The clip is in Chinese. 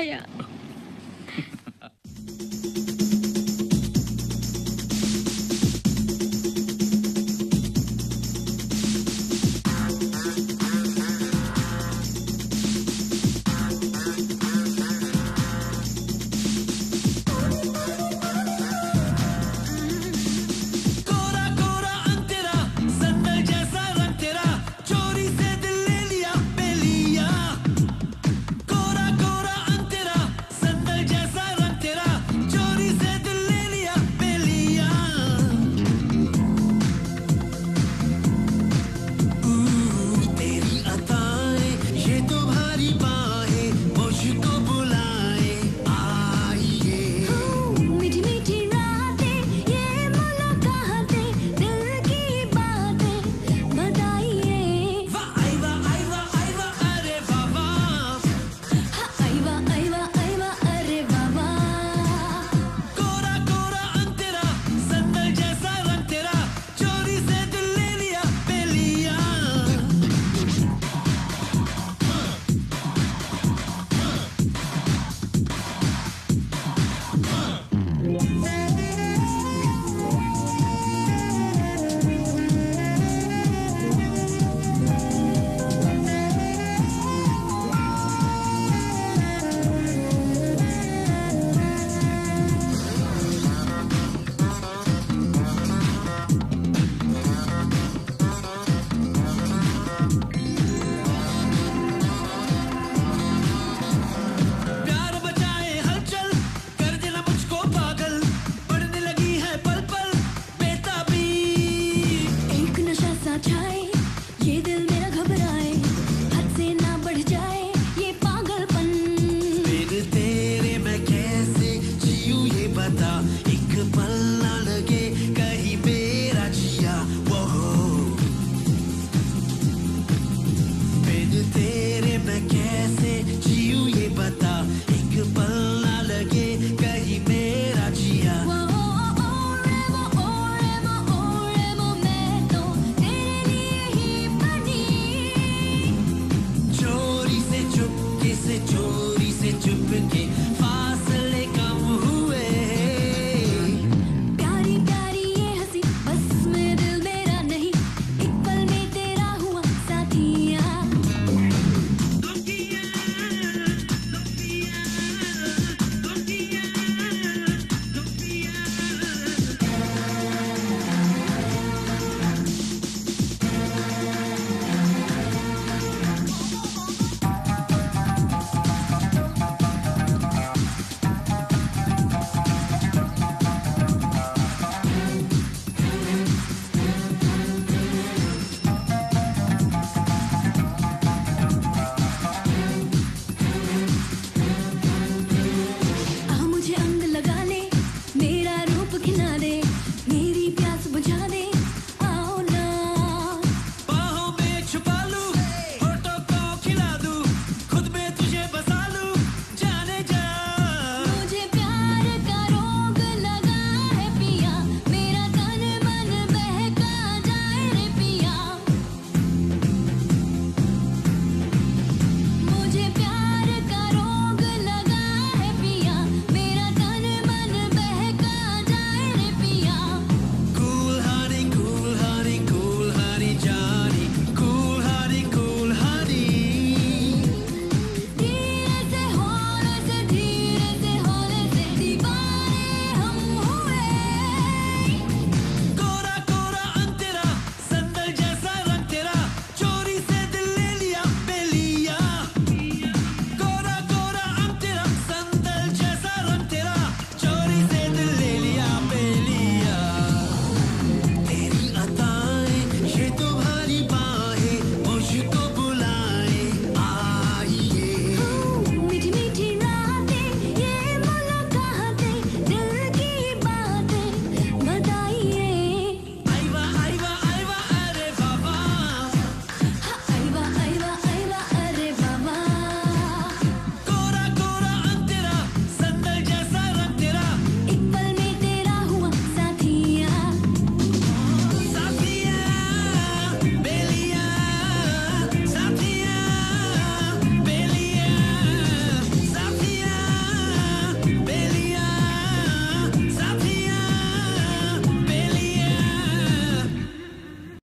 哎呀。